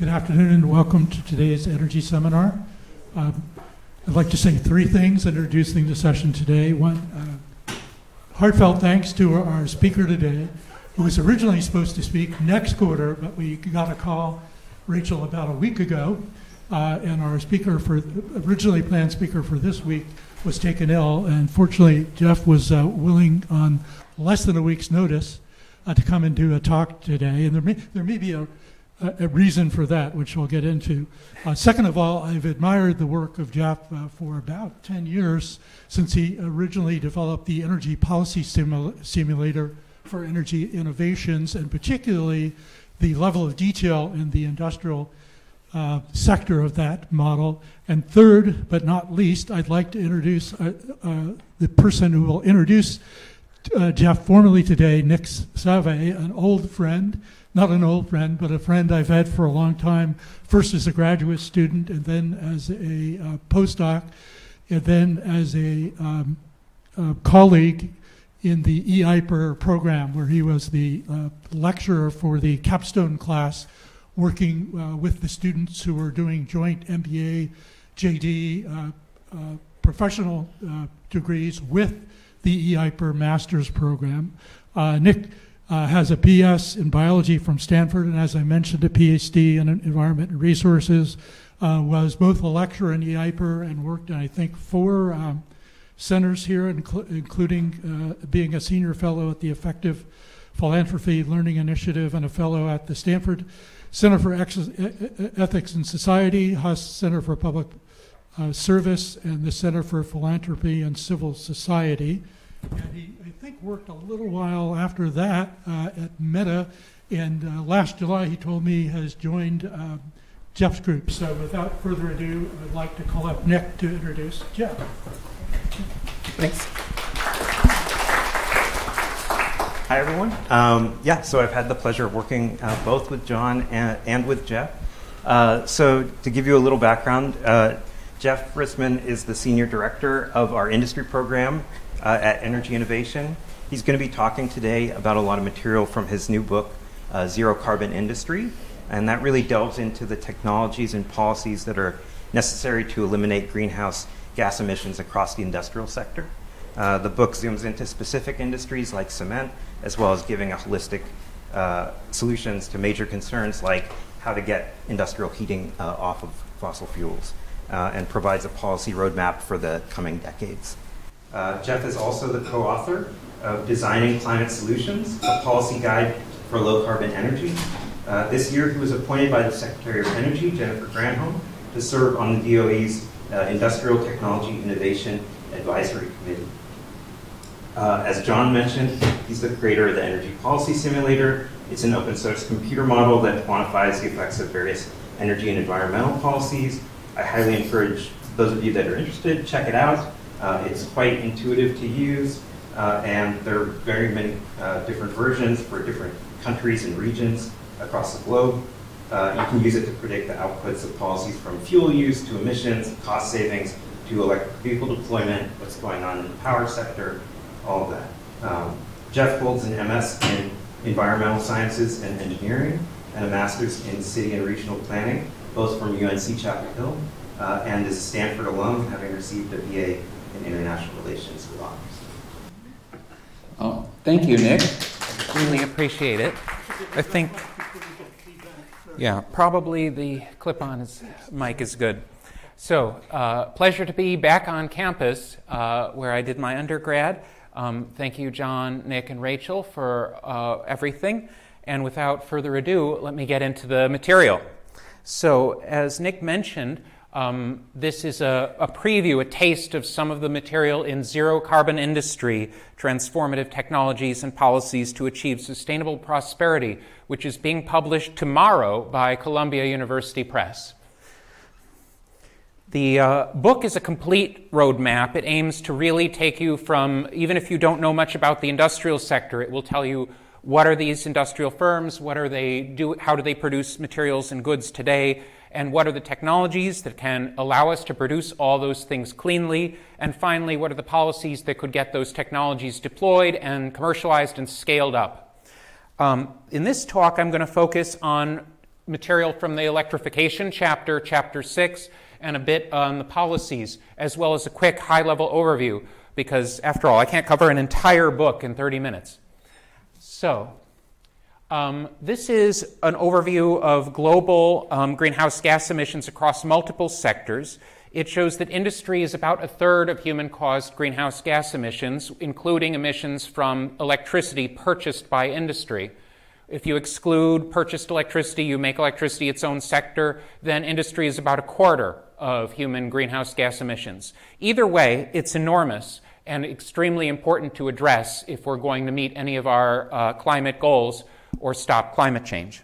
Good afternoon and welcome to today's energy seminar. Um, I'd like to say three things introducing the session today. One, uh, heartfelt thanks to our, speaker today, who was originally supposed to speak next quarter, but we got a call, Rachel, about a week ago, uh, and our speaker for originally planned speaker for this week was taken ill, and fortunately Jeff was uh, willing on less than a week's notice uh, to come and do a talk today, and there may, there may be a, a reason for that, which I'll get into. Uh, second of all, I've admired the work of Jeff uh, for about 10 years since he originally developed the energy policy simula- simulator for energy innovations, and particularly the level of detail in the industrial uh, sector of that model. And third, but not least, I'd like to introduce uh, uh, the person who will introduce uh, Jeff formally today, Nick Save, an old friend, not an old friend, but a friend I've had for a long time, first as a graduate student and then as a uh, postdoc, and then as a, um, a colleague in the EIPER program, where he was the uh, lecturer for the capstone class, working uh, with the students who were doing joint MBA, JD, uh, uh, professional uh, degrees with the EIPER master's program. Nick uh, has a BS in biology from Stanford, and as I mentioned, a PhD in environment and resources. Uh, was both a lecturer in EIPER and worked in, I think, four um, centers here, including uh, being a senior fellow at the Effective Philanthropy Learning Initiative and a fellow at the Stanford Center for Ex- Ethics and Society, Haas Center for Public uh, Service and the Center for Philanthropy and Civil Society. And he, I think, worked a little while after that uh, at Meta. And uh, last July, he told me has joined um, Jeff's group. So without further ado, I'd like to call up Nick to introduce Jeff. Thanks. Hi, everyone. Um, yeah, so I've had the pleasure of working uh, both with John and, and with Jeff. Uh, so, to give you a little background, uh, Jeff Rissman is the Senior Director of our industry program uh, at Energy Innovation. He's going to be talking today about a lot of material from his new book, uh, Zero Carbon Industry, and that really delves into the technologies and policies that are necessary to eliminate greenhouse gas emissions across the industrial sector. Uh, the book zooms into specific industries like cement, as well as giving a holistic uh, solutions to major concerns like how to get industrial heating uh, off of fossil fuels uh, and provides a policy roadmap for the coming decades. Uh, Jeff is also the co author of Designing Climate Solutions, a policy guide for low carbon energy. Uh, this year, he was appointed by the Secretary of Energy, Jennifer Granholm, to serve on the DOE's uh, Industrial Technology Innovation Advisory Committee. Uh, as John mentioned, he's the creator of the Energy Policy Simulator. It's an open source computer model that quantifies the effects of various energy and environmental policies I highly encourage those of you that are interested, check it out. Uh, it's quite intuitive to use, uh, and there are very many uh, different versions for different countries and regions across the globe. Uh, you can use it to predict the outputs of policies from fuel use to emissions, cost savings, to electric vehicle deployment, what's going on in the power sector, all of that. Um, Jeff holds an MS in environmental sciences and engineering and a master's in city and regional planning both from UNC Chapel Hill uh, and is a Stanford alum, having received a BA in International Relations with honors. Oh, thank you, Nick. Really appreciate it. I think, yeah, probably the clip-on is, mic is good. So, uh, pleasure to be back on campus uh, where I did my undergrad. Um, thank you, John, Nick, and Rachel, for uh, everything. And without further ado, let me get into the material. So, as Nick mentioned, um, this is a, a, preview, a taste of some of the material in zero carbon industry, transformative technologies and policies to achieve sustainable prosperity, which is being published tomorrow by Columbia University Press. The uh, book is a complete roadmap. It aims to really take you from, even if you don't know much about the industrial sector, it will tell you what are these industrial firms? What are they do? How do they produce materials and goods today? And what are the technologies that can allow us to produce all those things cleanly? And finally, what are the policies that could get those technologies deployed and commercialized and scaled up? Um, in this talk, I'm going to focus on material from the electrification chapter, chapter 6, and a bit on the policies, as well as a quick high level overview, because after all, I can't cover an entire book in 30 minutes. So, um, this is an overview of global um, greenhouse gas emissions across multiple sectors. It shows that industry is about a third of human caused greenhouse gas emissions, including emissions from electricity purchased by industry. If you exclude purchased electricity, you make electricity its own sector, then industry is about a quarter of human greenhouse gas emissions. Either way, it's enormous and extremely important to address if we're going to meet any of our uh, climate goals or stop climate change.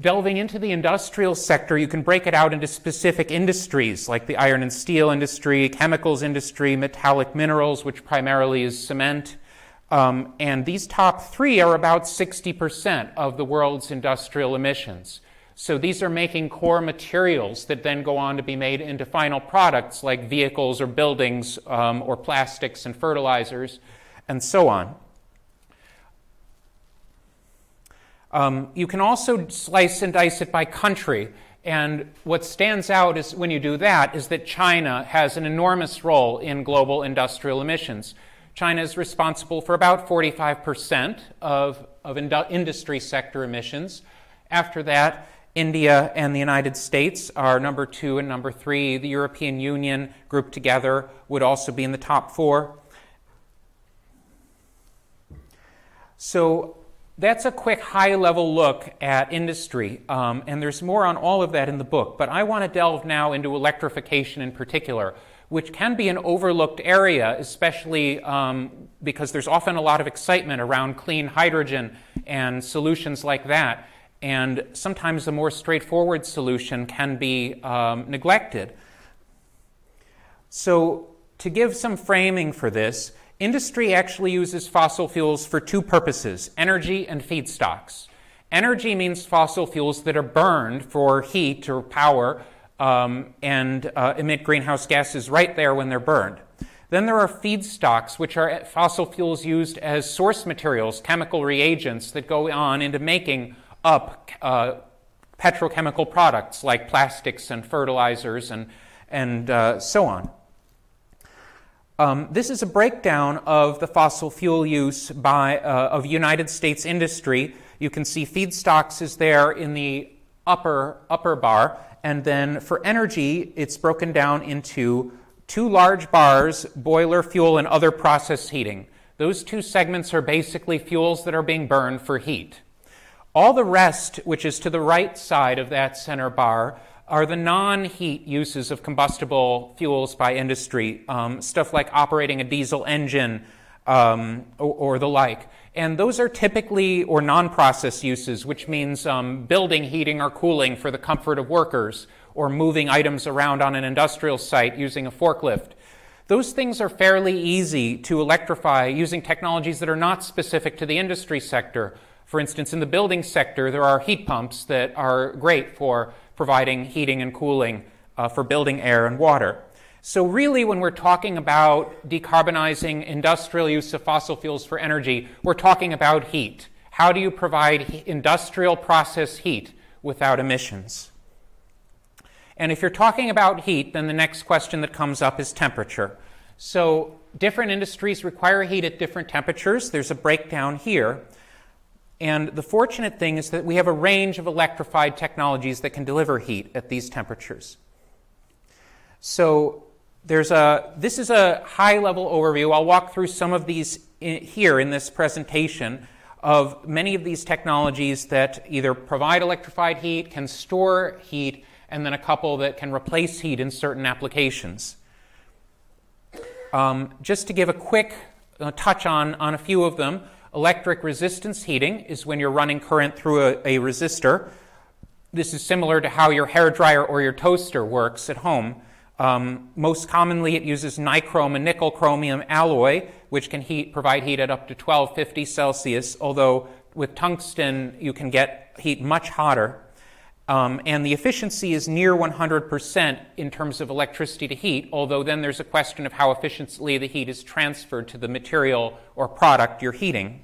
Delving into the industrial sector, you can break it out into specific industries like the iron and steel industry, chemicals industry, metallic minerals, which primarily is cement. Um, and these top three are about 60% of the world's industrial emissions. So these are making core materials that then go on to be made into final products like vehicles or buildings um, or plastics and fertilizers and so on. Um, you can also slice and dice it by country. And what stands out is when you do that is that China has an enormous role in global industrial emissions. China is responsible for about 45% of, of indu- industry sector emissions. After that, India and the United States are number two and number three. The European Union grouped together would also be in the top four. So that's a quick high level look at industry, um, and there's more on all of that in the book. But I want to delve now into electrification in particular, which can be an overlooked area, especially um, because there's often a lot of excitement around clean hydrogen and solutions like that. And sometimes a more straightforward solution can be um, neglected. So, to give some framing for this, Industry actually uses fossil fuels for two purposes energy and feedstocks. Energy means fossil fuels that are burned for heat or power um, and uh, emit greenhouse gases right there when they're burned. Then there are feedstocks, which are fossil fuels used as source materials, chemical reagents that go on into making up uh, petrochemical products like plastics and fertilizers and, and uh, so on. Um, this is a breakdown of the fossil fuel use by, uh, of United States industry. You can see feedstocks is there in the upper, upper bar. And then for energy, it's broken down into two large bars, boiler fuel and other process heating. Those two segments are basically fuels that are being burned for heat. All the rest, which is to the right side of that center bar, are the non heat uses of combustible fuels by industry, um, stuff like operating a diesel engine um, or, or, the like. And those are typically, or non process uses, which means um, building heating or cooling for the comfort of workers, or moving items around on an industrial site using a forklift. Those things are fairly easy to electrify using technologies that are not specific to the industry sector. For instance, in the building sector, there are heat pumps that are great for providing heating and cooling uh, for building air and water. So, really, when we're talking about decarbonizing industrial use of fossil fuels for energy, we're talking about heat. How do you provide industrial process heat without emissions? And if you're talking about heat, then the next question that comes up is temperature. So, different industries require heat at different temperatures. There's a breakdown here. And the fortunate thing is that we have a range of electrified technologies that can deliver heat at these temperatures. So there's a, this is a high level overview. I'll walk through some of these in, here in this presentation of many of these technologies that either provide electrified heat, can store heat, and then a couple that can replace heat in certain applications. Um, just to give a quick uh, touch on, on a few of them, Electric resistance heating is when you're running current through a, a resistor. This is similar to how your hair dryer or your toaster works at home. Um, most commonly, it uses nichrome and nickel chromium alloy, which can heat, provide heat at up to 1250 Celsius, although with tungsten, you can get heat much hotter. Um, and the efficiency is near 100% in terms of electricity to heat, although then there's a question of how efficiently the heat is transferred to the material or product you're heating.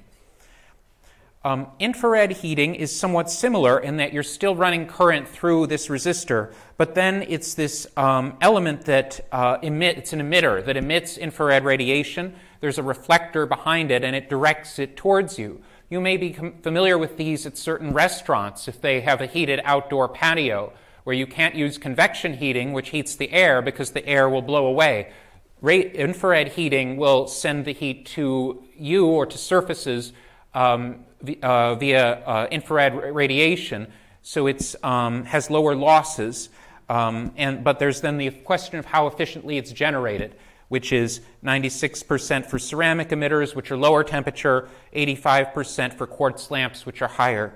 Um, infrared heating is somewhat similar in that you're still running current through this resistor, but then it's this um, element that uh, emit, it's an emitter that emits infrared radiation. There's a reflector behind it, and it directs it towards you. You may be familiar with these at certain restaurants if they have a heated outdoor patio where you can't use convection heating, which heats the air because the air will blow away. Ra- infrared heating will send the heat to you or to surfaces um, uh, via uh, infrared radiation, so it um, has lower losses. Um, and, but there's then the question of how efficiently it's generated, which is 96% for ceramic emitters, which are lower temperature, 85% for quartz lamps, which are higher.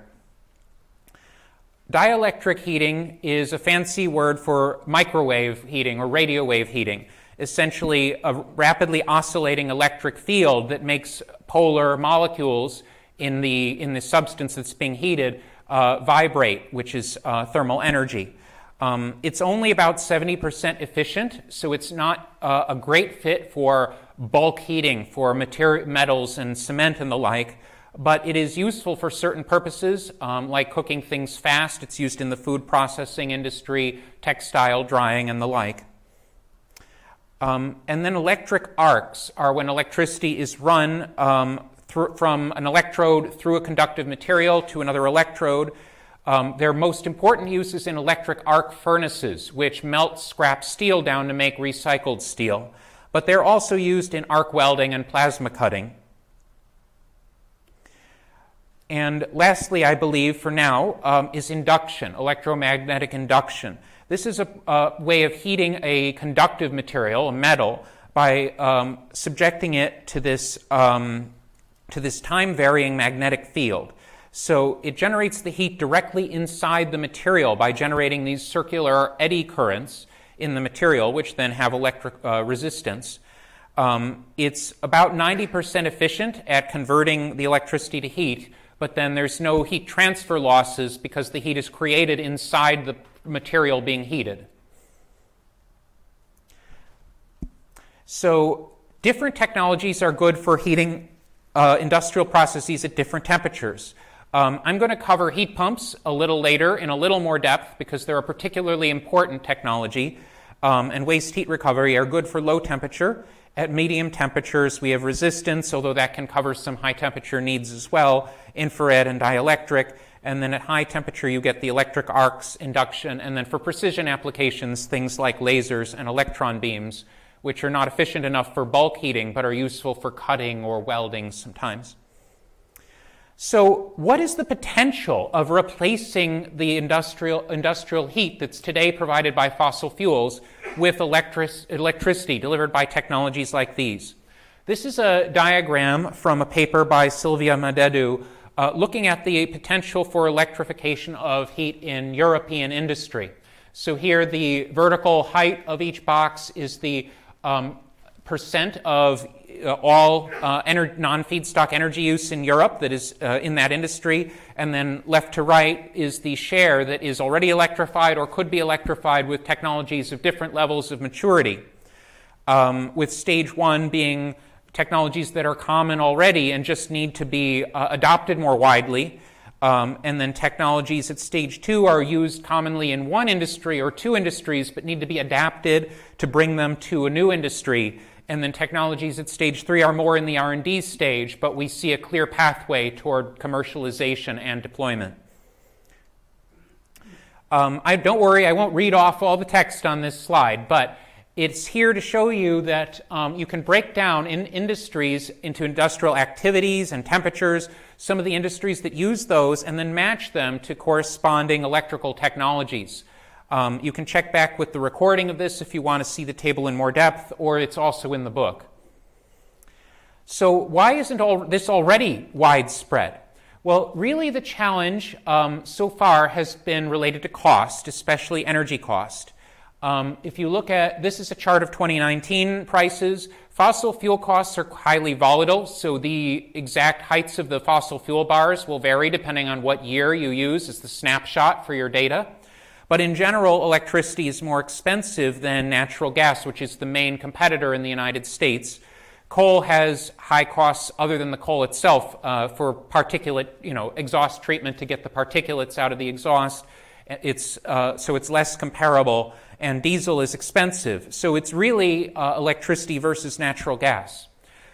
Dielectric heating is a fancy word for microwave heating or radio wave heating, essentially a rapidly oscillating electric field that makes polar molecules in the, in the substance that's being heated uh, vibrate, which is uh, thermal energy. Um, it's only about 70% efficient, so it's not uh, a great fit for bulk heating for metals and cement and the like, but it is useful for certain purposes, um, like cooking things fast. It's used in the food processing industry, textile drying, and the like. Um, and then electric arcs are when electricity is run um, through, from an electrode through a conductive material to another electrode. Um, their most important use is in electric arc furnaces, which melt scrap steel down to make recycled steel. But they're also used in arc welding and plasma cutting. And lastly, I believe for now, um, is induction, electromagnetic induction. This is a, a, way of heating a conductive material, a metal, by um, subjecting it to this um, to this time varying magnetic field. So it generates the heat directly inside the material by generating these circular eddy currents in the material, which then have electric uh, resistance. Um, it's about 90% efficient at converting the electricity to heat, but then there's no heat transfer losses because the heat is created inside the material being heated. So, different technologies are good for heating uh, industrial processes at different temperatures. Um, I'm going to cover heat pumps a little later in a little more depth because they're a particularly important technology. Um, and waste heat recovery are good for low temperature. At medium temperatures, we have resistance, although that can cover some high temperature needs as well, infrared and dielectric. And then at high temperature, you get the electric arcs, induction, and then for precision applications, things like lasers and electron beams which are not efficient enough for bulk heating but are useful for cutting or welding sometimes. So, what is the potential of replacing the industrial, industrial heat that's today provided by fossil fuels with electric, electricity delivered by technologies like these? This is a diagram from a paper by Silvia Madeddu uh, looking at the potential for electrification of heat in European industry. So, here the vertical height of each box is the um, percent of all uh, ener- non feedstock energy use in Europe that is uh, in that industry. And then left to right is the share that is already electrified or could be electrified with technologies of different levels of maturity. Um, with stage one being technologies that are common already and just need to be uh, adopted more widely. Um, and then technologies at stage two are used commonly in one industry or two industries, but need to be adapted to bring them to a new industry. And then technologies at stage three are more in the R&D stage, but we see a clear pathway toward commercialization and deployment. Um, I, don't worry, I won't read off all the text on this slide, but it's here to show you that um, you can break down in industries into industrial activities and temperatures, some of the industries that use those, and then match them to corresponding electrical technologies. Um, you can check back with the recording of this if you want to see the table in more depth, or it's also in the book. So, why isn't all this already widespread? Well, really, the challenge um, so far has been related to cost, especially energy cost. Um, if you look at this is a chart of 2019 prices. Fossil fuel costs are highly volatile, so the exact heights of the fossil fuel bars will vary depending on what year you use as the snapshot for your data. But in general, electricity is more expensive than natural gas, which is the main competitor in the United States. Coal has high costs other than the coal itself uh, for particulate, you know, exhaust treatment to get the particulates out of the exhaust. It's, uh, so it's less comparable, and diesel is expensive. So it's really uh, electricity versus natural gas.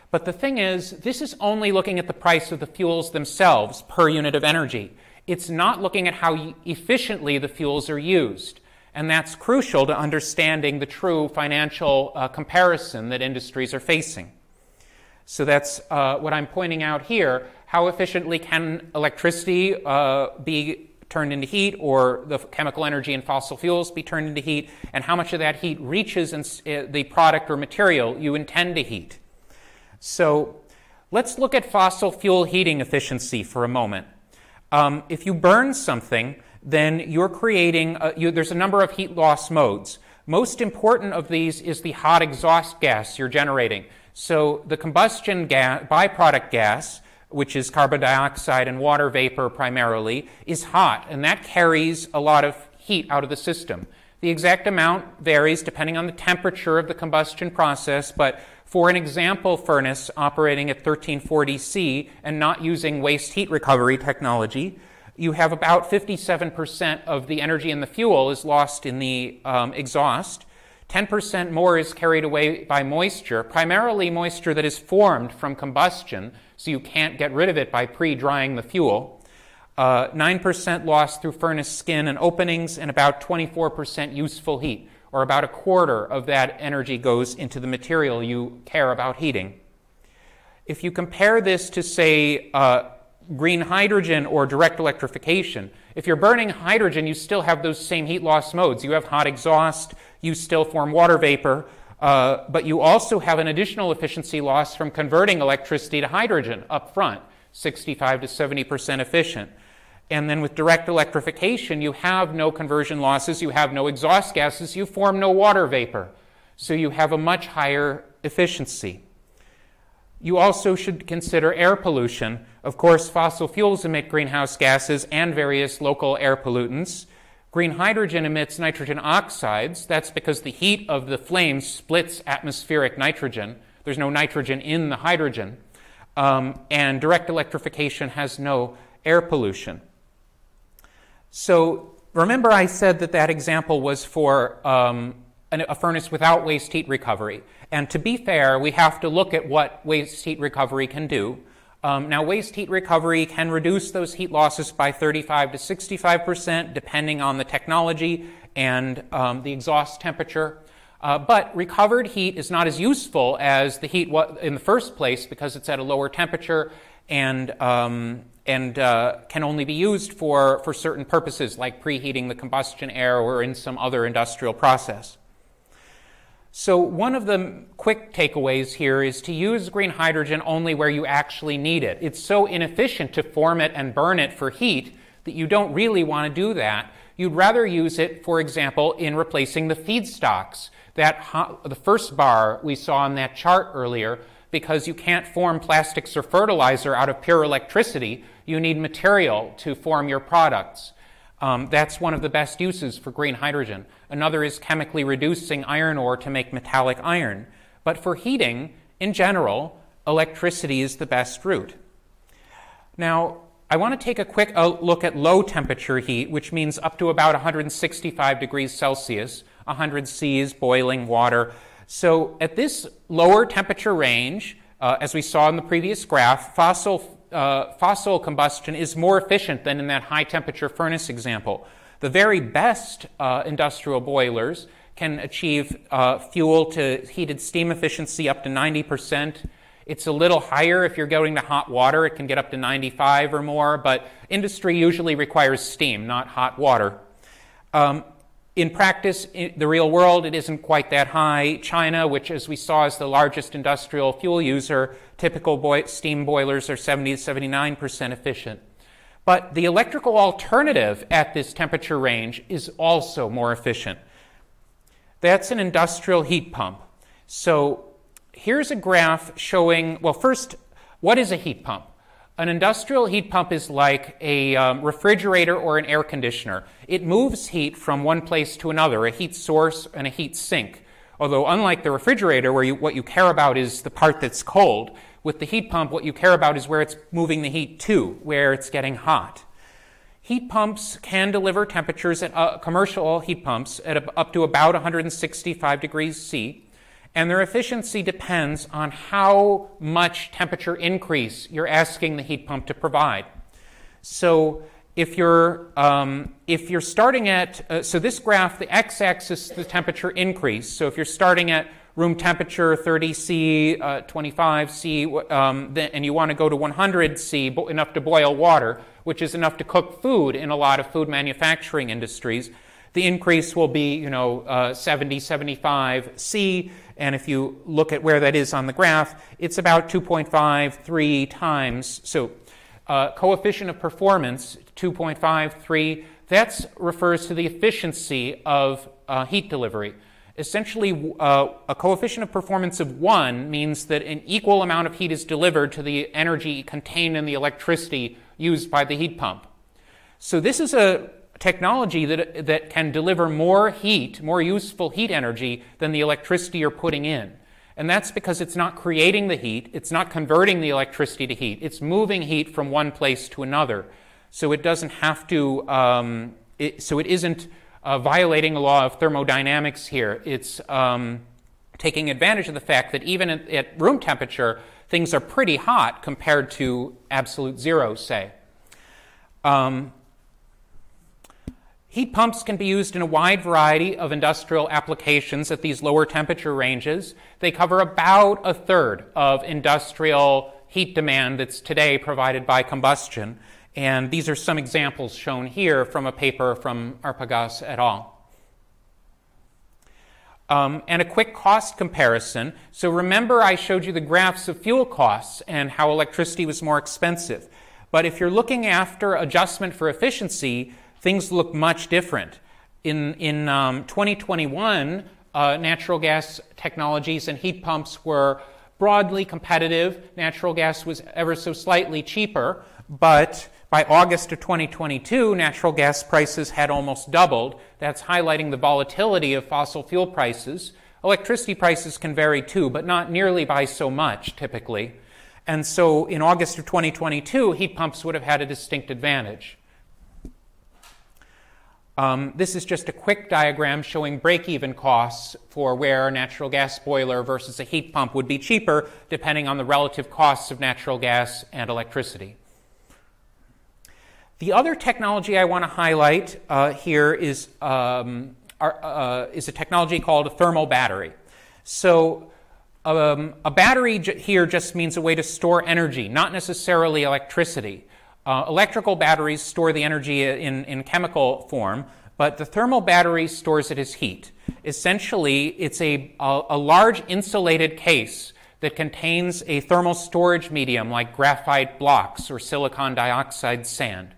But the thing is, this is only looking at the price of the fuels themselves per unit of energy. It's not looking at how efficiently the fuels are used. And that's crucial to understanding the true financial uh, comparison that industries are facing. So that's uh, what I'm pointing out here. How efficiently can electricity uh, be turned into heat or the chemical energy and fossil fuels be turned into heat, and how much of that heat reaches in, uh, the product or material you intend to heat? So let's look at fossil fuel heating efficiency for a moment. Um, if you burn something, then you're creating, a, you, there's a number of heat loss modes. Most important of these is the hot exhaust gas you're generating. So the combustion gas, byproduct gas, which is carbon dioxide and water vapor primarily, is hot, and that carries a lot of heat out of the system. The exact amount varies depending on the temperature of the combustion process, but for an example furnace operating at 1340 C and not using waste heat recovery technology, you have about 57% of the energy in the fuel is lost in the um, exhaust. 10% more is carried away by moisture, primarily moisture that is formed from combustion, so you can't get rid of it by pre drying the fuel. Uh, 9% loss through furnace skin and openings, and about 24% useful heat, or about a quarter of that energy goes into the material you care about heating. If you compare this to, say, uh, green hydrogen or direct electrification. If you're burning hydrogen, you still have those same heat loss modes. You have hot exhaust, you still form water vapor, uh, but you also have an additional efficiency loss from converting electricity to hydrogen up front, 65 to 70 percent efficient. And then with direct electrification, you have no conversion losses, you have no exhaust gases, you form no water vapor. So you have a much higher efficiency. You also should consider air pollution. Of course, fossil fuels emit greenhouse gases and various local air pollutants. Green hydrogen emits nitrogen oxides. That's because the heat of the flame splits atmospheric nitrogen. There's no nitrogen in the hydrogen. Um, and direct electrification has no air pollution. So remember, I said that that example was for um, a furnace without waste heat recovery. And to be fair, we have to look at what waste heat recovery can do. Um, now, waste heat recovery can reduce those heat losses by 35 to 65 percent, depending on the technology and um, the exhaust temperature. Uh, but recovered heat is not as useful as the heat in the first place because it's at a lower temperature and, um, and uh, can only be used for, for certain purposes, like preheating the combustion air or in some other industrial process. So, one of the quick takeaways here is to use green hydrogen only where you actually need it. It's so inefficient to form it and burn it for heat that you don't really want to do that. You'd rather use it, for example, in replacing the feedstocks. That the first bar we saw on that chart earlier, because you can't form plastics or fertilizer out of pure electricity, you need material to form your products. Um, that's one of the best uses for green hydrogen. Another is chemically reducing iron ore to make metallic iron. But for heating, in general, electricity is the best route. Now, I want to take a quick look at low temperature heat, which means up to about 165 degrees Celsius. 100 C is boiling water. So, at this lower temperature range, uh, as we saw in the previous graph, fossil uh, fossil combustion is more efficient than in that high temperature furnace example. The very best uh, industrial boilers can achieve uh, fuel to heated steam efficiency up to 90%. It's a little higher if you're going to hot water. It can get up to 95 or more, but industry usually requires steam, not hot water. Um, in practice, in the real world, it isn't quite that high. China, which, as we saw, is the largest industrial fuel user, typical boi- steam boilers are 70 to 79 percent efficient. But the electrical alternative at this temperature range is also more efficient. That's an industrial heat pump. So here's a graph showing, well, first, what is a heat pump? An industrial heat pump is like a um, refrigerator or an air conditioner. It moves heat from one place to another, a heat source and a heat sink. Although, unlike the refrigerator, where you, what you care about is the part that's cold, with the heat pump, what you care about is where it's moving the heat to, where it's getting hot. Heat pumps can deliver temperatures at uh, commercial heat pumps at up to about 165 degrees C, and their efficiency depends on how much temperature increase you're asking the heat pump to provide. So if you're um, if you're starting at uh, so this graph, the x-axis is the temperature increase. So if you're starting at room temperature 30 C, uh, 25 C, um, and you want to go to 100 C, enough to boil water, which is enough to cook food in a lot of food manufacturing industries. The increase will be, you know, uh, 70, 75 C, and if you look at where that is on the graph, it's about 2.53 times. So, uh, coefficient of performance, 2.53, that refers to the efficiency of uh, heat delivery. Essentially, uh, a coefficient of performance of 1 means that an equal amount of heat is delivered to the energy contained in the electricity used by the heat pump. So this is a technology that, that can deliver more heat, more useful heat energy than the electricity you're putting in. And that's because it's not creating the heat, it's not converting the electricity to heat, it's moving heat from one place to another. So it doesn't have to, um, it, so it isn't uh, violating a law of thermodynamics here. It's um, taking advantage of the fact that even at, at room temperature, things are pretty hot compared to absolute zero, say. Um, heat pumps can be used in a wide variety of industrial applications at these lower temperature ranges. They cover about a third of industrial heat demand that's today provided by combustion. And these are some examples shown here from a paper from Arpagaus et al. Um, and a quick cost comparison. So remember I showed you the graphs of fuel costs and how electricity was more expensive. But if you're looking after adjustment for efficiency, things look much different. In, in um, 2021, uh, natural gas technologies and heat pumps were broadly competitive. Natural gas was ever so slightly cheaper, but by August of 2022, natural gas prices had almost doubled. That's highlighting the volatility of fossil fuel prices. Electricity prices can vary too, but not nearly by so much typically. And so in August of 2022, heat pumps would have had a distinct advantage. Um, this is just a quick diagram showing break-even costs for where a natural gas boiler versus a heat pump would be cheaper, depending on the relative costs of natural gas and electricity. The other technology I want to highlight uh, here is, um, uh, is a technology called a thermal battery. So, um, a battery here just means a way to store energy, not necessarily electricity. Uh, electrical batteries store the energy in, in chemical form, but the thermal battery stores it as heat. Essentially, it's a, a, a large insulated case that contains a thermal storage medium like graphite blocks or silicon dioxide sand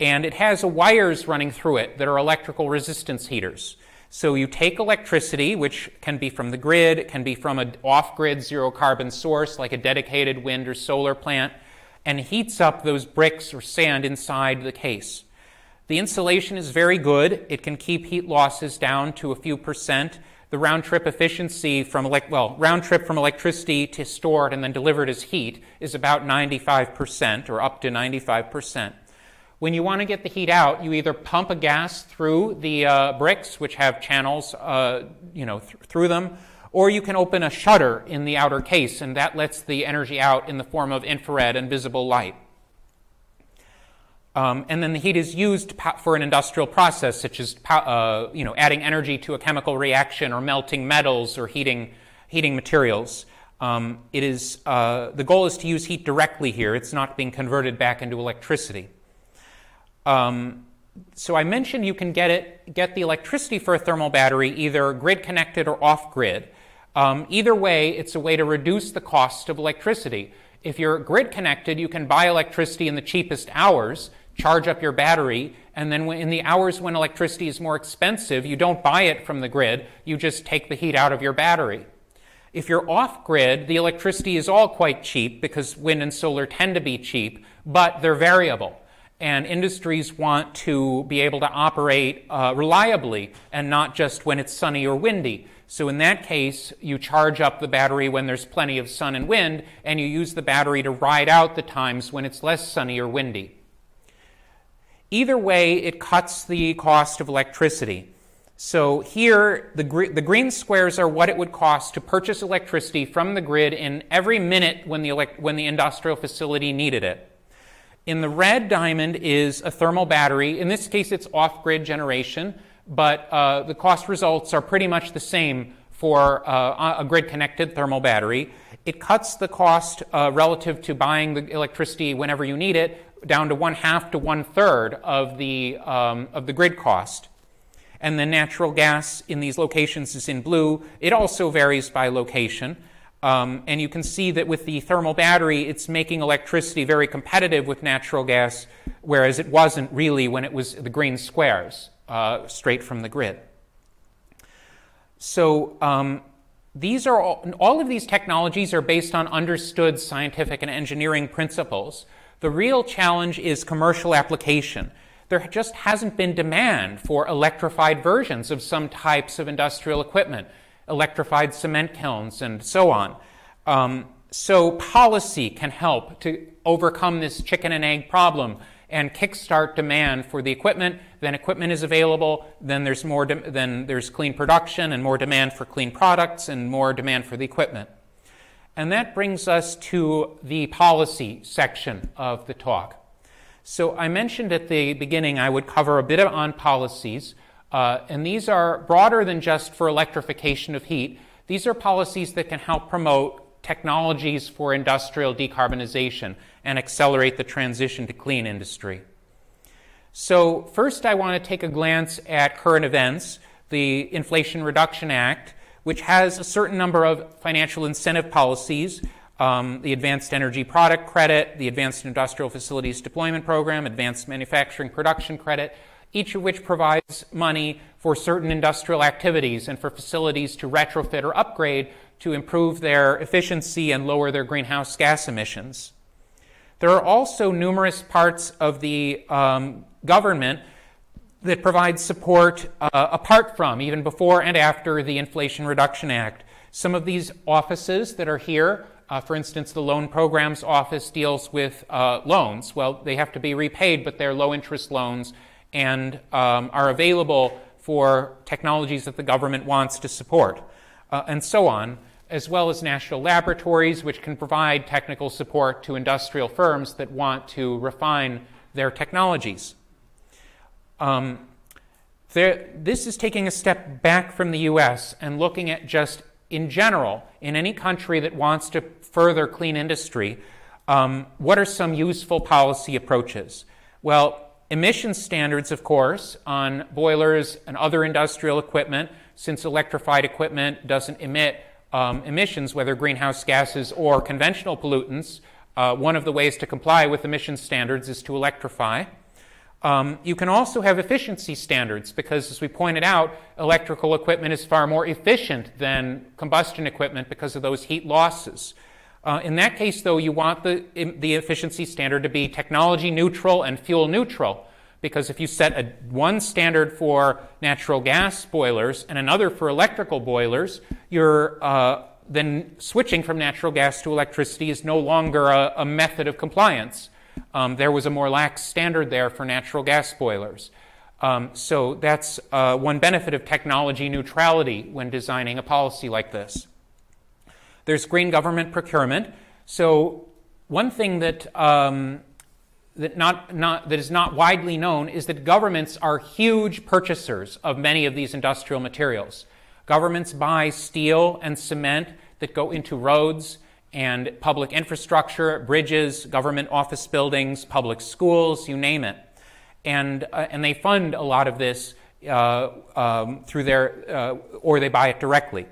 and it has wires running through it that are electrical resistance heaters. So you take electricity, which can be from the grid, it can be from an off grid zero carbon source like a dedicated wind or solar plant, and heats up those bricks or sand inside the case. The insulation is very good. It can keep heat losses down to a few percent. The round trip efficiency from well, round trip from electricity to stored and then delivered as heat is about 95% or up to 95%. When you want to get the heat out, you either pump a gas through the uh, bricks, which have channels, uh, you know, th- through them, or you can open a shutter in the outer case, and that lets the energy out in the form of infrared and visible light. Um, and then the heat is used for an industrial process, such as uh, you know, adding energy to a chemical reaction, or melting metals, or heating heating materials. Um, it is uh, the goal is to use heat directly here. It's not being converted back into electricity. Um, so I mentioned you can get it, get the electricity for a thermal battery either grid connected or off grid. Um, either way, it's a way to reduce the cost of electricity. If you're grid connected, you can buy electricity in the cheapest hours, charge up your battery, and then in the hours when electricity is more expensive, you don't buy it from the grid, you just take the heat out of your battery. If you're off grid, the electricity is all quite cheap because wind and solar tend to be cheap, but they're variable. and industries want to be able to operate uh, reliably and not just when it's sunny or windy. So, in that case, you charge up the battery when there's plenty of sun and wind, and you use the battery to ride out the times when it's less sunny or windy. Either way, it cuts the cost of electricity. So here, the, gr- the green squares are what it would cost to purchase electricity from the grid in every minute when the, elect- when the industrial facility needed it. In the red diamond is a thermal battery. In this case, it's off grid generation, but uh, the cost results are pretty much the same for uh, a grid connected thermal battery. It cuts the cost uh, relative to buying the electricity whenever you need it down to one half to one third of the, um, of the grid cost and the natural gas in these locations is in blue. It also varies by location. Um, and you can see that with the thermal battery, it's making electricity very competitive with natural gas, whereas it wasn't really when it was the green squares uh, straight from the grid. So um, these are all, all of these technologies are based on understood scientific and engineering principles. The real challenge is commercial application there just hasn't been demand for electrified versions of some types of industrial equipment, electrified cement kilns, and so on. Um, so, policy can help to overcome this chicken and egg problem and kickstart demand for the equipment. Then equipment is available. Then there's more. De- then there's clean production and more demand for clean products and more demand for the equipment. And that brings us to the policy section of the talk. So I mentioned at the beginning I would cover a bit on policies, uh, and these are broader than just for electrification of heat. These are policies that can help promote technologies for industrial decarbonization and accelerate the transition to clean industry. So, first, I want to take a glance at current events. The Inflation Reduction Act, which has a certain number of financial incentive policies um, the Advanced Energy Product Credit, the Advanced Industrial Facilities Deployment Program, Advanced Manufacturing Production Credit, each of which provides money for certain industrial activities and for facilities to retrofit or upgrade to improve their efficiency and lower their greenhouse gas emissions. There are also numerous parts of the um, government that provide support uh, apart from, even before and after the Inflation Reduction Act. Some of these offices that are here uh, for instance, the Loan Programs Office deals with uh, loans. Well, they have to be repaid, but they're low interest loans and um, are available for technologies that the government wants to support, uh, and so on, as well as national laboratories, which can provide technical support to industrial firms that want to refine their technologies. Um, there, this is taking a step back from the US and looking at just in general, in any country that wants to further clean industry, um, what are some useful policy approaches? Well, emission standards, of course, on boilers and other industrial equipment, since electrified equipment doesn't emit um, emissions, whether greenhouse gases or conventional pollutants. Uh, one of the ways to comply with emission standards is to electrify. Um, you can also have efficiency standards because, as we pointed out, electrical equipment is far more efficient than combustion equipment because of those heat losses. Uh, in that case, though, you want the, the efficiency standard to be technology neutral and fuel neutral. Because if you set a, one standard for natural gas boilers and another for electrical boilers, you're uh, then switching from natural gas to electricity is no longer a, a method of compliance. Um, there was a more lax standard there for natural gas boilers. Um, so that's uh, one benefit of technology neutrality when designing a policy like this. There's green government procurement. So one thing that um, that not, not that is not widely known is that governments are huge purchasers of many of these industrial materials. Governments buy steel and cement that go into roads and public infrastructure, bridges, government office buildings, public schools, you name it. And, uh, and they fund a lot of this uh, um, through their, uh, or they buy it directly.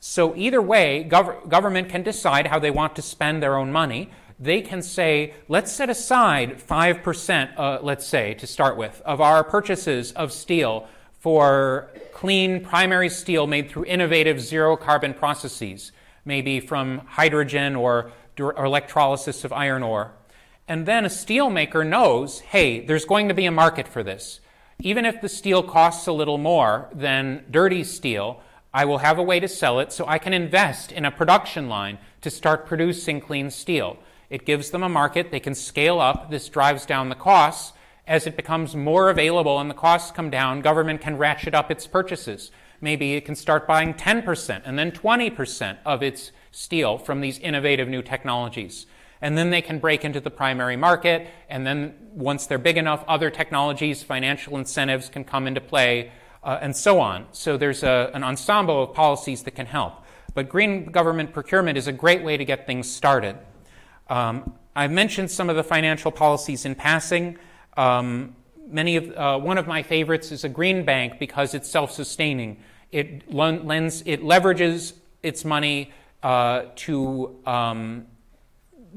So either way, gov- government can decide how they want to spend their own money. They can say, let's set aside 5%, uh, let's say, to start with, of our purchases of steel for clean primary steel made through innovative zero carbon processes maybe from hydrogen or, or electrolysis of iron ore. And then a steelmaker knows, hey, there's going to be a market for this. Even if the steel costs a little more than dirty steel, I will have a way to sell it so I can invest in a production line to start producing clean steel. It gives them a market, they can scale up, this drives down the costs. As it becomes more available and the costs come down, government can ratchet up its purchases. Maybe it can start buying 10% and then 20% of its steel from these innovative new technologies. And then they can break into the primary market, and then once they're big enough, other technologies, financial incentives can come into play, uh, and so on. So there's a, an ensemble of policies that can help. But green government procurement is a great way to get things started. Um, I've mentioned some of the financial policies in passing. Um, many of, uh, one of my favorites is a green bank because it's self-sustaining. It lends, it leverages its money uh, to um,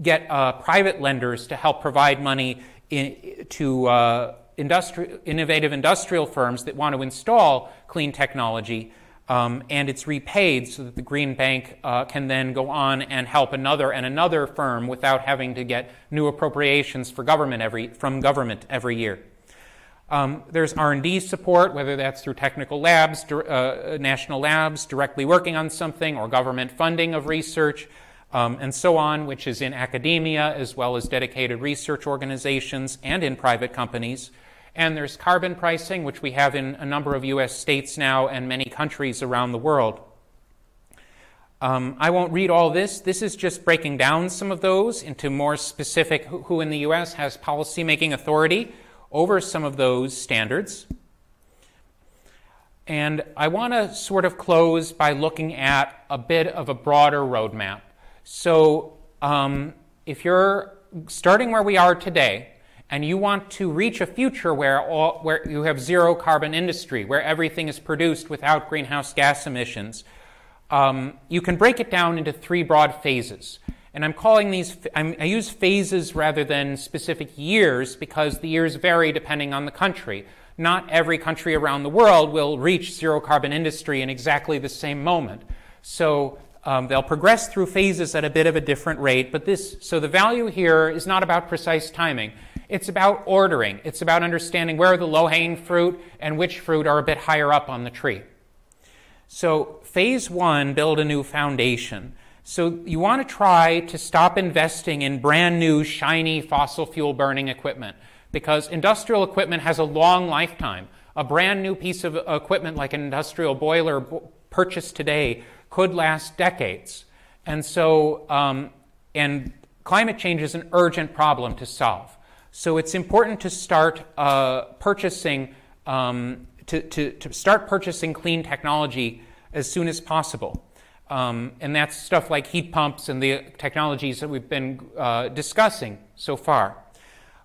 get uh, private lenders to help provide money in, to uh, industri- innovative industrial firms that want to install clean technology. Um, and it's repaid so that the Green Bank uh, can then go on and help another and another firm without having to get new appropriations for government every, from government every year. Um, there's R&D support, whether that's through technical labs, uh, national labs directly working on something, or government funding of research, um, and so on, which is in academia as well as dedicated research organizations and in private companies. And there's carbon pricing, which we have in a number of U.S. states now and many countries around the world. Um, I won't read all this. This is just breaking down some of those into more specific who, in the U.S. has policymaking authority over some of those standards. And I want to sort of close by looking at a bit of a broader roadmap. So, um, if you're starting where we are today and you want to reach a future where, all, where you have zero carbon industry, where everything is produced without greenhouse gas emissions, um, you can break it down into three broad phases. And I'm calling these, I'm, i use phases rather than specific years because the years vary depending on the country. Not every country around the world will reach zero carbon industry in exactly the same moment. So um, they'll progress through phases at a bit of a different rate, but this, so the value here is not about precise timing. It's about ordering. It's about understanding where are the low hanging fruit and which fruit are a bit higher up on the tree. So, phase one, build a new foundation. So you want to try to stop investing in brand new, shiny fossil fuel burning equipment because industrial equipment has a long lifetime. A brand new piece of equipment like an industrial boiler purchased today could last decades. And so, um, and climate change is an urgent problem to solve. So it's important to start uh, purchasing, um, to, to, to start purchasing clean technology as soon as possible. Um, and that's stuff like heat pumps and the technologies that we've been uh, discussing so far.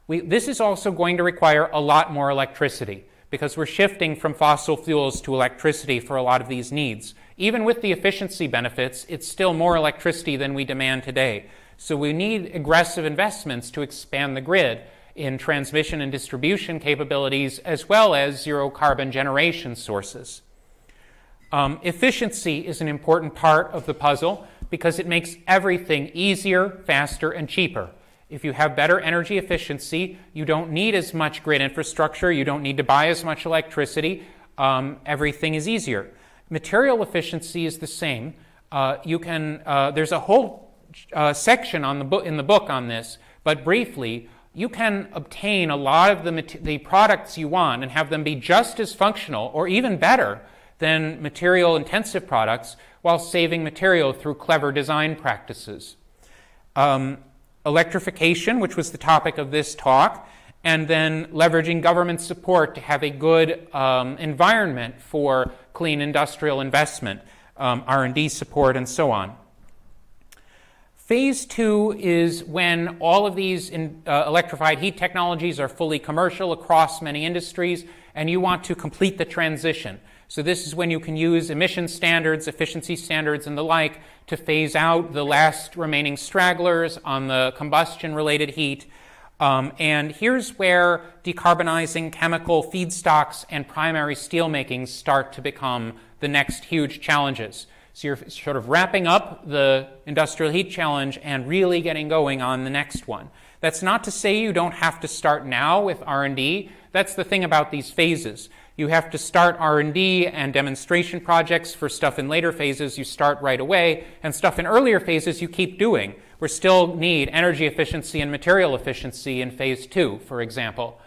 We, this is also going to require a lot more electricity because we're shifting from fossil fuels to electricity for a lot of these needs. Even with the efficiency benefits, it's still more electricity than we demand today. So we need aggressive investments to expand the grid in transmission and distribution capabilities as well as zero carbon generation sources. Um, efficiency is an important part of the puzzle because it makes everything easier, faster, and cheaper. If you have better energy efficiency, you don't need as much grid infrastructure, you don't need to buy as much electricity, um, everything is easier. Material efficiency is the same. Uh, you can, uh, there's a whole uh, section on the book, in the book on this, but briefly, you can obtain a lot of the, the products you want and have them be just as functional or even better than material intensive products while saving material through clever design practices. Um, electrification, which was the topic of this talk, and then leveraging government support to have a good um, environment for clean industrial investment, um, R&D support, and so on. Phase two is when all of these in, uh, electrified heat technologies are fully commercial across many industries, and you want to complete the transition. So this is when you can use emission standards, efficiency standards, and the like to phase out the last remaining stragglers on the combustion-related heat. Um, and here's where decarbonizing chemical feedstocks and primary steelmaking start to become the next huge challenges. So you're sort of wrapping up the industrial heat challenge and really getting going on the next one. That's not to say you don't have to start now with R&D. That's the thing about these phases. You have to start R&D and demonstration projects for stuff in later phases you start right away and stuff in earlier phases you keep doing. We still need energy efficiency and material efficiency in phase 2, for example.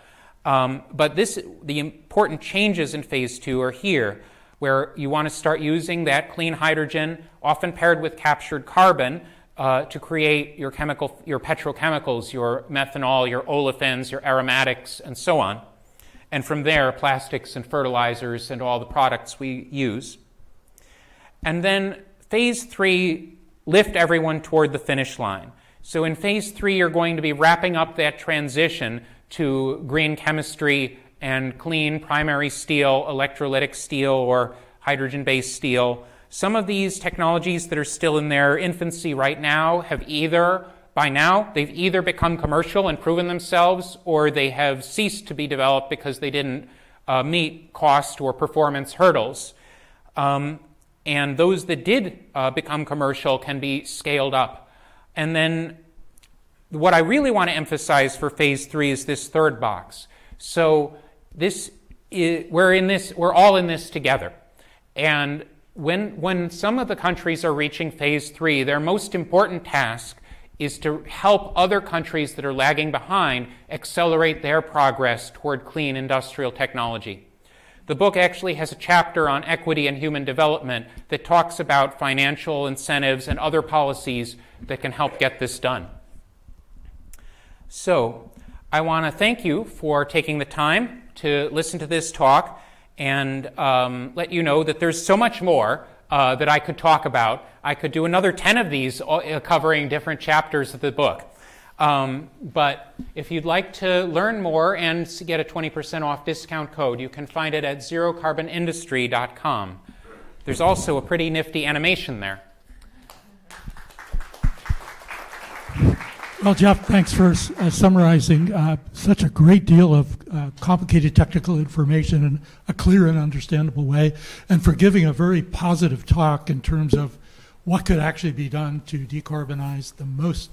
Um, but this, the important changes in phase 2 are here where you want to start using that clean hydrogen often paired with captured carbon uh, to create your chemical, your petrochemicals, your methanol, your olefins, your aromatics, and so on. And from there, plastics and fertilizers and all the products we use. And then phase three, lift everyone toward the finish line. So in phase three, you're going to be wrapping up that transition to green chemistry and clean primary steel, electrolytic steel, or hydrogen based steel. Some of these technologies that are still in their infancy right now have either, by now, they've either become commercial and proven themselves, or they have ceased to be developed because they didn't uh, meet cost or performance hurdles. Um, and those that did uh, become commercial can be scaled up. And then what I really want to emphasize for phase three is this third box. So this is, we're in this, we're all in this together. And when, when some of the countries are reaching phase three, their most important task is to help other countries that are lagging behind accelerate their progress toward clean industrial technology. The book actually has a chapter on equity and human development that talks about financial incentives and other policies that can help get this done. So, I want to thank you for taking the time to listen to this talk and um, let you know that there's so much more uh, that I could talk about. I could do another 10 of these uh, covering different chapters of the book. Um, but if you'd like to learn more and get a 20% off discount code, you can find it at zerocarbonindustry.com. There's also a pretty nifty animation there. Well, Jeff, thanks for uh, summarizing uh, such a great deal of uh, complicated technical information in a clear and understandable way, and for giving a very positive talk in terms of what could actually be done to decarbonize the most,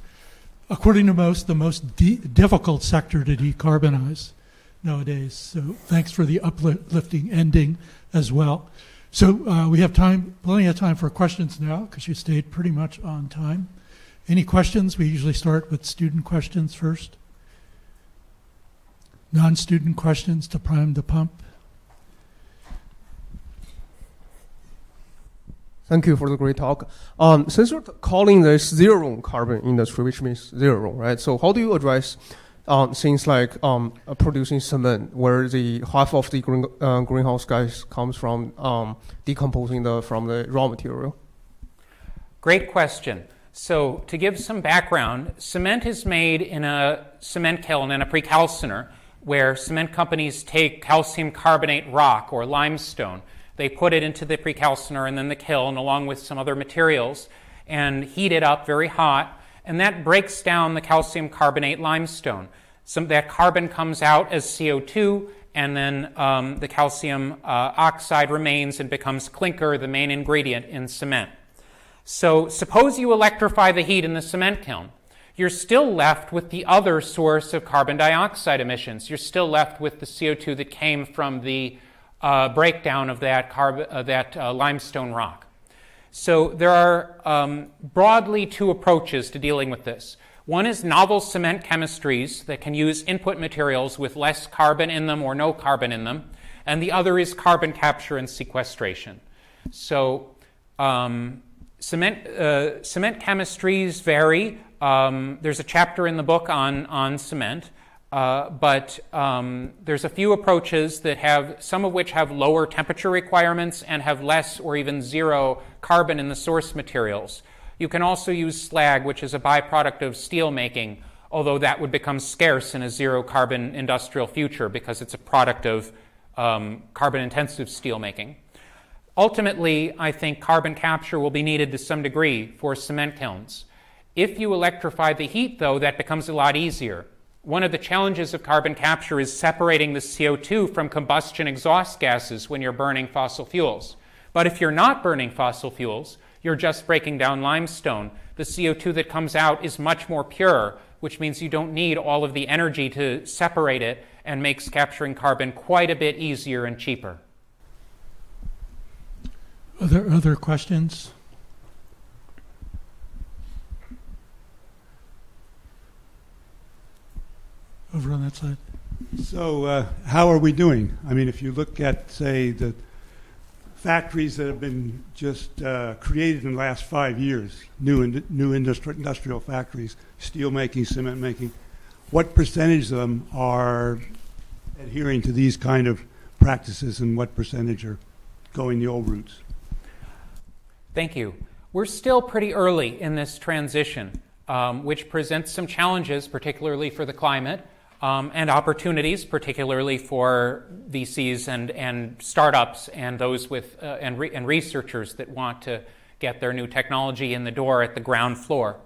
according to most, the most difficult sector to decarbonize nowadays. So, thanks for the uplifting ending as well. So, uh, we have time, plenty of time for questions now because you stayed pretty much on time. Any questions? We usually start with student questions first. Non student questions to prime the pump. Thank you for the great talk. Um, since you're calling this zero carbon industry, which means zero, right? So how do you address um, things like um, uh, producing cement, where the half of the green, uh, greenhouse gas comes from um, decomposing the from the raw material? Great question. So, to give some background, cement is made in a cement kiln and a precalciner where cement companies take calcium carbonate rock or limestone. They put it into the precalciner and then the kiln along with some other materials and heat it up very hot, and that breaks down the calcium carbonate limestone. Some, that carbon comes out as CO2, and then um, the calcium uh, oxide remains and becomes clinker, the main ingredient in cement. So suppose you electrify the heat in the cement kiln. You're still left with the other source of carbon dioxide emissions. You're still left with the CO2 that came from the uh, breakdown of that, uh, that uh, limestone rock. So there are um, broadly two approaches to dealing with this. One is novel cement chemistries that can use input materials with less carbon in them or no carbon in them, and the other is carbon capture and sequestration. So um, Cement, uh, cement chemistries vary. Um, there's a chapter in the book on, on cement, uh, but um, there's a few approaches that have, some of which have lower temperature requirements and have less or even zero carbon in the source materials. You can also use slag, which is a byproduct of steel making, although that would become scarce in a zero carbon industrial future because it's a product of um, carbon intensive steel making. Ultimately, I think carbon capture will be needed to some degree for cement kilns. If you electrify the heat, though, that becomes a lot easier. One of the challenges of carbon capture is separating the CO2 from combustion exhaust gases when you're burning fossil fuels. But if you're not burning fossil fuels, you're just breaking down limestone. The CO2 that comes out is much more pure which means you don't need all of the energy to separate it and makes capturing carbon quite a bit easier and cheaper. Are there other questions? Over on that side. So, uh, how are we doing? I mean, if you look at, say, the factories that have been just uh, created in the last five years, new in, new industri- industrial factories, steel making, cement making, what percentage of them are adhering to these kind of practices, and what percentage are going the old routes? Thank you. We're still pretty early in this transition, um, which presents some challenges, particularly for the climate um, and opportunities, particularly for VCs and, and startups and those with uh, and, re- and researchers that want to get their new technology in the door at the ground floor.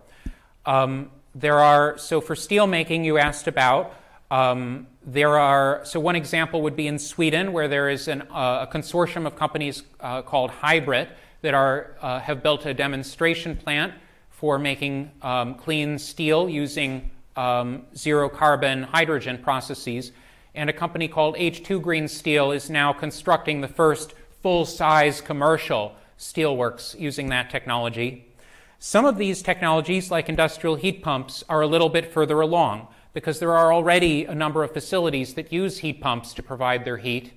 Um, there are so for steel making you asked about. Um, there are so one example would be in Sweden, where there is an, uh, a consortium of companies uh, called HYBRIT that are uh, have built a demonstration plant for making um, clean steel using um, zero carbon hydrogen processes. And a company called H2 Green Steel is now constructing the first full size commercial steelworks using that technology. Some of these technologies, like industrial heat pumps, are a little bit further along because there are already a number of facilities that use heat pumps to provide their heat.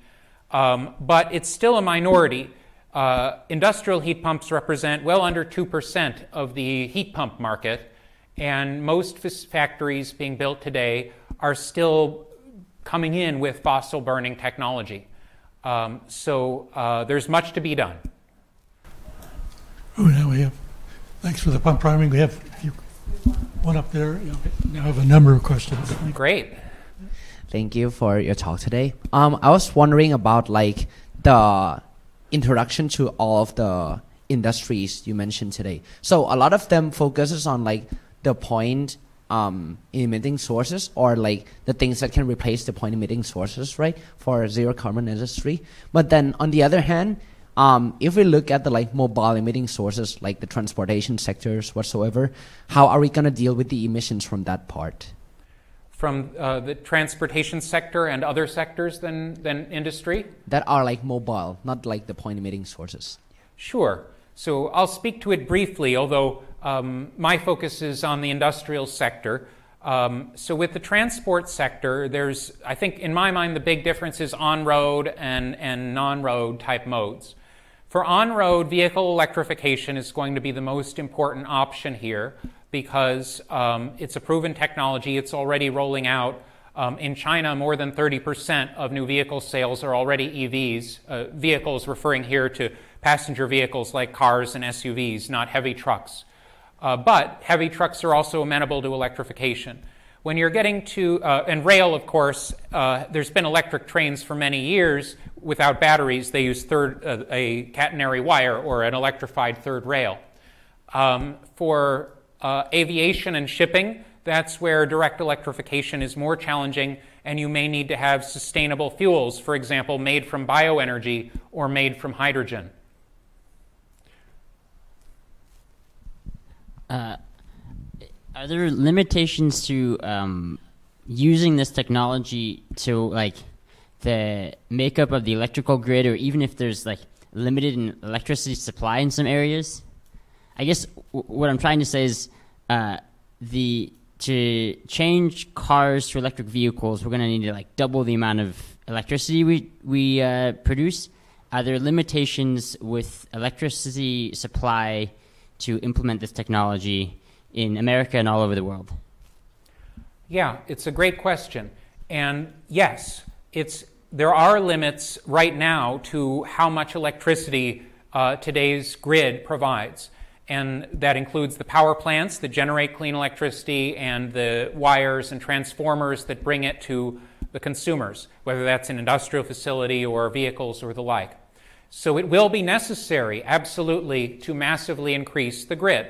Um, but it's still a minority. Uh, industrial heat pumps represent well under 2% of the heat pump market, and most factories being built today are still coming in with fossil burning technology. Um, so uh, there's much to be done. Oh, now we have, thanks for the pump priming. We have one up there. Now I have a number of questions. Great. Thank you for your talk today. Um, I was wondering about like the introduction to all of the industries you mentioned today. So a lot of them focuses on like the point um, emitting sources or like the things that can replace the point emitting sources, right, for zero carbon industry. But then on the other hand, um, if we look at the like mobile emitting sources, like the transportation sectors whatsoever, how are we going to deal with the emissions from that part? From uh, the transportation sector and other sectors than, than industry? That are like mobile, not like the point emitting sources. Sure. So I'll speak to it briefly, although um, my focus is on the industrial sector. Um, so with the transport sector, there's, I think, in my mind, the big difference is on-road and, and non-road type modes. For on-road, vehicle electrification is going to be the most important option here because um, it's a proven technology. It's already rolling out. Um, in China, more than 30% of new vehicle sales are already EVs. Uh, vehicles referring here to passenger vehicles like cars and SUVs, not heavy trucks. Uh, but heavy trucks are also amenable to electrification. When you're getting to, uh, and rail, of course, uh, there's been electric trains for many years without batteries. They use third, uh, a catenary wire or an electrified third rail. Um, for uh, aviation and shipping, that's where direct electrification is more challenging, and you may need to have sustainable fuels, for example, made from bioenergy or made from hydrogen. Uh, are there limitations to um, using this technology to like the makeup of the electrical grid, or even if there's like limited in electricity supply in some areas? I guess w- what I'm trying to say is uh, the to change cars to electric vehicles, we're going to need to like double the amount of electricity we we uh, produce. Are there limitations with electricity supply to implement this technology in America and all over the world? Yeah, it's a great question. And yes, it's, there are limits right now to how much electricity uh, today's grid provides. And that includes the power plants that generate clean electricity and the wires and transformers that bring it to the consumers, whether that's an industrial facility or vehicles or the like. So it will be necessary, absolutely, to massively increase the grid.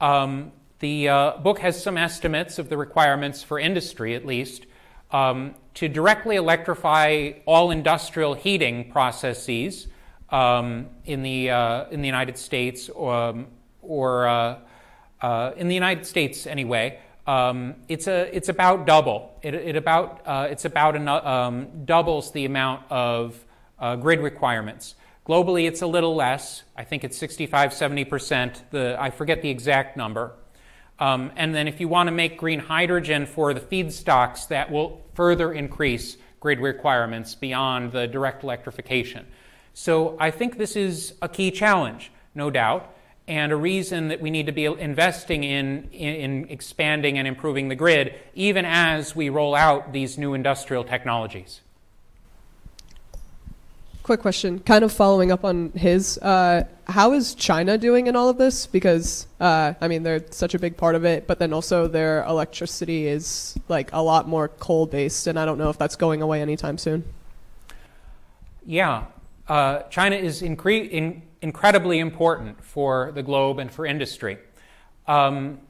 Um, the uh, book has some estimates of the requirements for industry, at least. Um, to directly electrify all industrial heating processes um, in, the, uh, in the United States, or, um, or uh, uh, in the United States anyway, um, it's, a, it's about double. It, it about, uh, it's about an, um, doubles the amount of uh, grid requirements. Globally, it's a little less. I think it's 65, 70%. The, I forget the exact number. Um, and then if you want to make green hydrogen for the feedstocks, that will further increase grid requirements beyond the direct electrification. So I think this is a key challenge, no doubt and a reason that we need to be investing in, in, in, expanding and improving the grid, even as we roll out these new industrial technologies. Quick question, kind of following up on his. Uh, how is China doing in all of this? Because, uh, I mean, they're such a big part of it, but then also their electricity is like a lot more coal based, and I don't know if that's going away anytime soon. Yeah. Uh, China is incre- in, incredibly important for the globe and for industry. Um,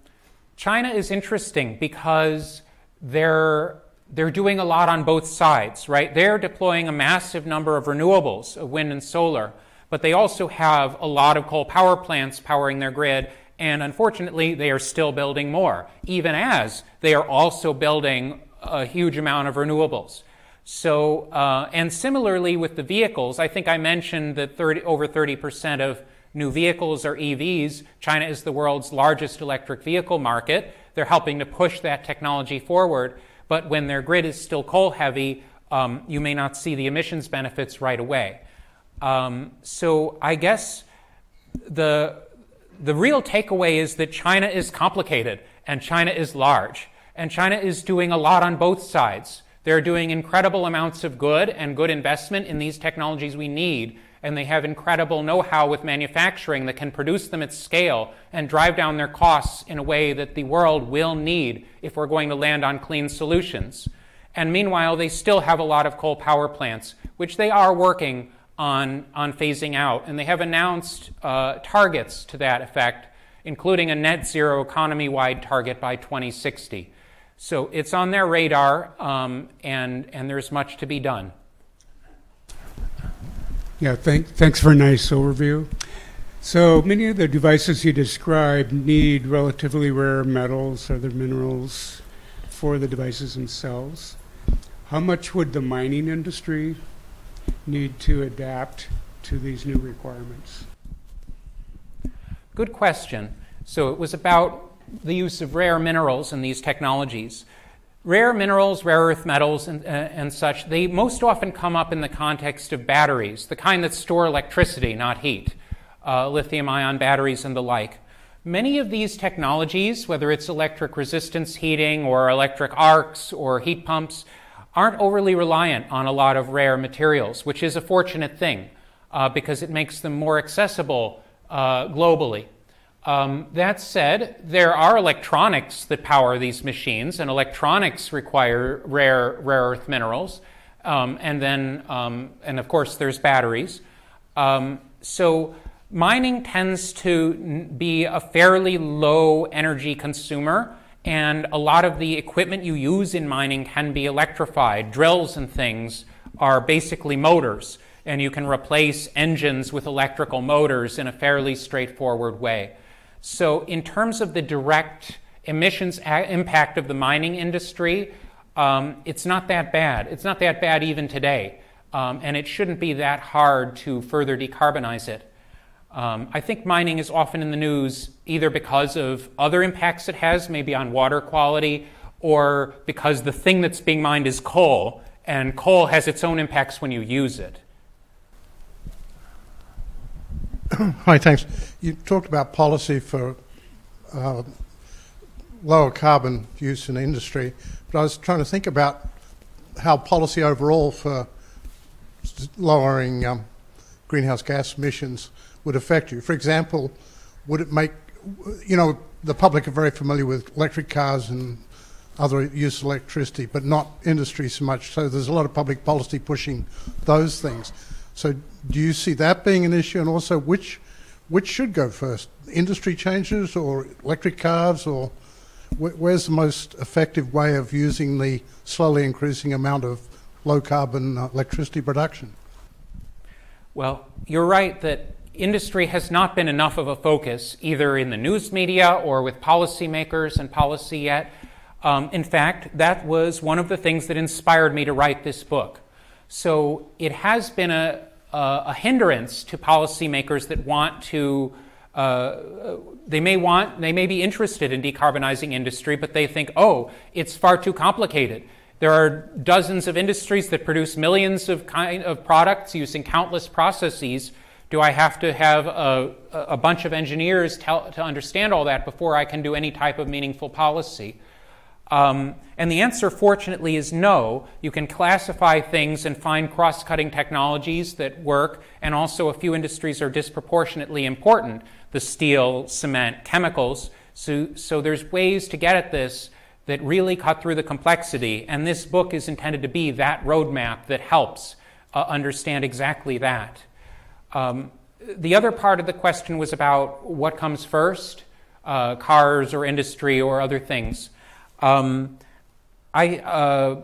China is interesting because they're, they're doing a lot on both sides, right? They're deploying a massive number of renewables, of wind and solar, but they also have a lot of coal power plants powering their grid, and unfortunately, they are still building more, even as they are also building a huge amount of renewables. So, uh, and similarly with the vehicles, I think I mentioned that 30, over 30% of new vehicles are EVs. China is the world's largest electric vehicle market. They're helping to push that technology forward. But when their grid is still coal heavy, um, you may not see the emissions benefits right away. Um, so I guess the, the real takeaway is that China is complicated and China is large. And China is doing a lot on both sides. They're doing incredible amounts of good and good investment in these technologies we need, and they have incredible know how with manufacturing that can produce them at scale and drive down their costs in a way that the world will need if we're going to land on clean solutions. And meanwhile, they still have a lot of coal power plants, which they are working on, on phasing out. And they have announced uh, targets to that effect, including a net zero economy wide target by 2060. So it's on their radar, um, and, and there's much to be done. Yeah, thank, thanks for a nice overview. So many of the devices you described need relatively rare metals, or other minerals for the devices themselves. How much would the mining industry need to adapt to these new requirements? Good question. So it was about the use of rare minerals in these technologies. Rare minerals, rare earth metals, and, uh, and such, they most often come up in the context of batteries, the kind that store electricity, not heat, uh, lithium ion batteries and the like. Many of these technologies, whether it's electric resistance heating or electric arcs or heat pumps, aren't overly reliant on a lot of rare materials, which is a fortunate thing uh, because it makes them more accessible uh, globally. Um, that said, there are electronics that power these machines, and electronics require rare, rare earth minerals. Um, and then, um, and of course, there's batteries. Um, so, mining tends to be a fairly low energy consumer, and a lot of the equipment you use in mining can be electrified. Drills and things are basically motors, and you can replace engines with electrical motors in a fairly straightforward way. So, in terms of the direct emissions impact of the mining industry, um, it's not that bad. It's not that bad even today. Um, and it shouldn't be that hard to further decarbonize it. Um, I think mining is often in the news either because of other impacts it has, maybe on water quality, or because the thing that's being mined is coal, and coal has its own impacts when you use it. Hi, thanks. You talked about policy for uh, lower carbon use in industry, but I was trying to think about how policy overall for lowering um, greenhouse gas emissions would affect you. For example, would it make, you know, the public are very familiar with electric cars and other use of electricity, but not industry so much. So there's a lot of public policy pushing those things. So do you see that being an issue, and also which which should go first, industry changes or electric cars, or wh- where's the most effective way of using the slowly increasing amount of low carbon uh, electricity production? Well, you're right that industry has not been enough of a focus, either in the news media or with policymakers and policy yet. Um, in fact, that was one of the things that inspired me to write this book. So it has been a, a, a hindrance to policymakers that want to. Uh, they may want, they may be interested in decarbonizing industry, but they think, oh, it's far too complicated. There are dozens of industries that produce millions of kind of products using countless processes. Do I have to have a, a bunch of engineers tell, to understand all that before I can do any type of meaningful policy? Um, and the answer, fortunately, is no. You can classify things and find cross cutting technologies that work, and also a few industries are disproportionately important the steel, cement, chemicals. So, so there's ways to get at this that really cut through the complexity, and this book is intended to be that roadmap that helps uh, understand exactly that. Um, the other part of the question was about what comes first uh, cars or industry or other things. Um, I, uh,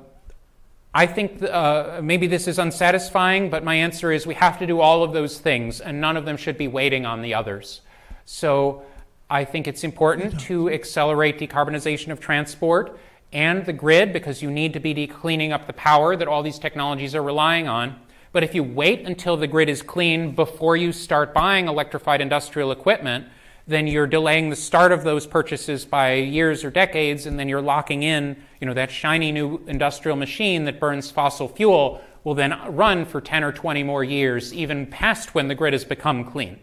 I think uh, maybe this is unsatisfying, but my answer is we have to do all of those things, and none of them should be waiting on the others. So I think it's important to accelerate decarbonization of transport and the grid because you need to be cleaning up the power that all these technologies are relying on. But if you wait until the grid is clean before you start buying electrified industrial equipment, then you're delaying the start of those purchases by years or decades, and then you're locking in, you know, that shiny new industrial machine that burns fossil fuel will then run for 10 or 20 more years, even past when the grid has become clean.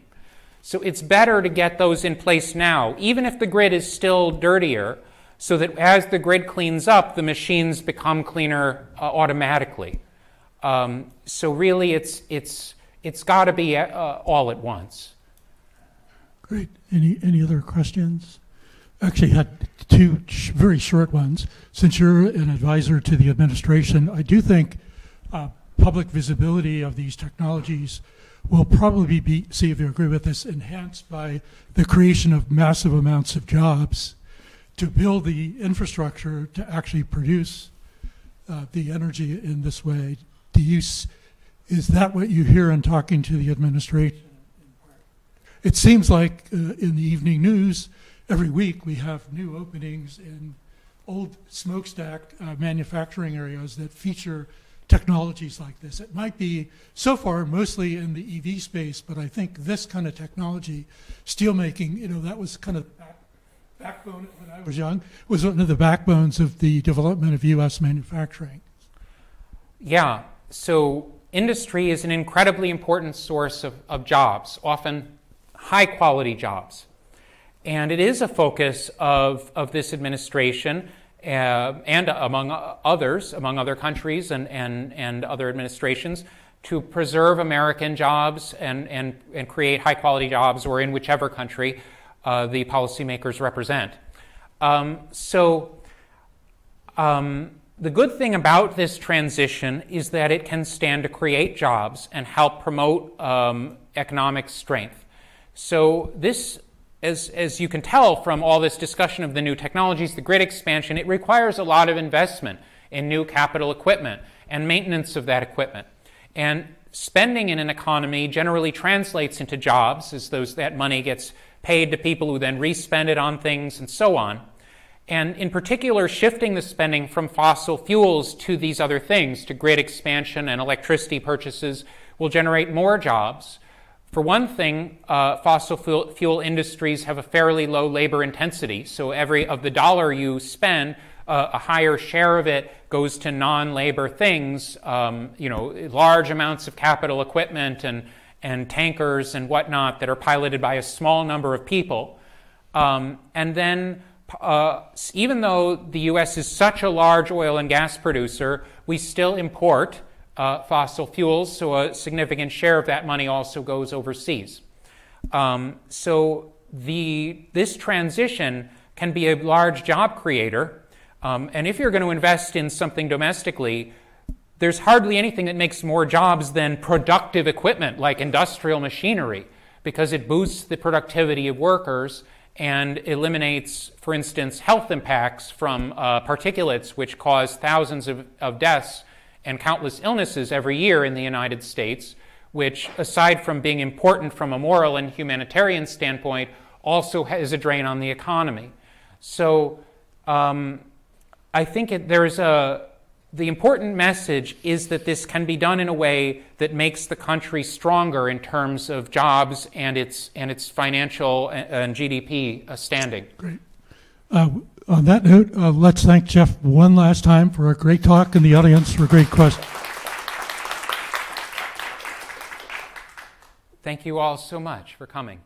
So it's better to get those in place now, even if the grid is still dirtier, so that as the grid cleans up, the machines become cleaner uh, automatically. Um, so really, it's, it's, it's got to be uh, all at once. Great. Any any other questions? Actually, had two sh- very short ones. Since you're an advisor to the administration, I do think uh, public visibility of these technologies will probably be, see if you agree with this, enhanced by the creation of massive amounts of jobs to build the infrastructure to actually produce uh, the energy in this way. Do you, is that what you hear in talking to the administration? It seems like uh, in the evening news every week we have new openings in old smokestack uh, manufacturing areas that feature technologies like this. It might be so far mostly in the EV space, but I think this kind of technology, steelmaking, you know, that was kind of back, backbone when I was young, was one of the backbones of the development of U.S. manufacturing. Yeah. So industry is an incredibly important source of, of jobs, often high quality jobs. And it is a focus of, of this administration uh, and among others, among other countries and, and, and other administrations, to preserve American jobs and, and, and create high quality jobs, or in whichever country uh, the policymakers represent. Um, so, um, the good thing about this transition is that it can stand to create jobs and help promote um, economic strength. So this, as, as you can tell from all this discussion of the new technologies, the grid expansion, it requires a lot of investment in new capital equipment and maintenance of that equipment. And spending in an economy generally translates into jobs as those, that money gets paid to people who then respend it on things and so on. And in particular, shifting the spending from fossil fuels to these other things, to grid expansion and electricity purchases, will generate more jobs for one thing, uh, fossil fuel, fuel, industries have a fairly low labor intensity. So every of the dollar you spend, uh, a higher share of it goes to non-labor things. Um, you know, large amounts of capital equipment and and tankers and whatnot that are piloted by a small number of people. Um, and then, uh, even though the U.S. is such a large oil and gas producer, we still import uh, fossil fuels, so a significant share of that money also goes overseas. Um, so the, this transition can be a large job creator. Um, and if you're going to invest in something domestically, there's hardly anything that makes more jobs than productive equipment like industrial machinery because it boosts the productivity of workers and eliminates, for instance, health impacts from uh, particulates, which cause thousands of, of deaths and countless illnesses every year in the United States, which, aside from being important from a moral and humanitarian standpoint, also is a drain on the economy. So, um, I think it, there's a the important message is that this can be done in a way that makes the country stronger in terms of jobs and its and its financial and, and GDP uh, standing. Great. Uh, on that note, uh, let's thank Jeff one last time for a great talk and the audience for a great questions. Thank you all so much for coming.